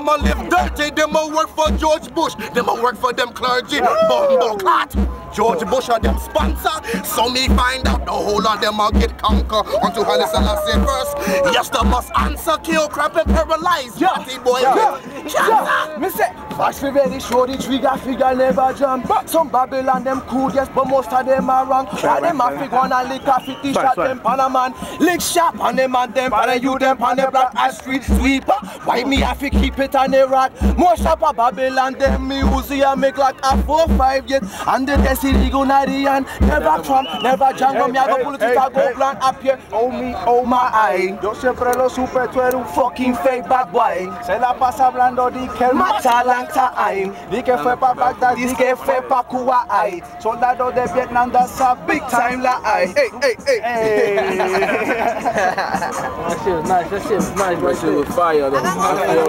Them a live dirty, them a work for George Bush, them a work for them clergy. Bumbo clot. George Bush are them sponsor. So me find out the whole of them a get conquer unto Haile Selassie first. Yes, the must answer, kill, crap and paralyze. Yeah. Party boy, Yeah. Yeah, me say, fast very sure the trigger figure never jump. Some Babylon them cool, yes, but most of them are wrong. Why them a fig one and lick a 50 shot them pan a man. Lick shot on them and them pan a you them pan a black as street sweeper. Why me have to keep it on the rack? More shop a Babylon them me Uzi and make like a four five yet. And the destiny go na the hand. Never Trump, never Django, me a go pull it I go plan up here. Oh me, oh my eye. Yo siempre lo supe, tú eres un Fucking fake bad boy. Se la pasa hablando de que el Mata long time. Di que fue pa' Bagdad, This que fue pa' Cuba, ay. Soldado de Vietnam, that's a big Time la ay. Hey, hey, hey. Hey. That shit was nice. That shit was nice right there. Fire though.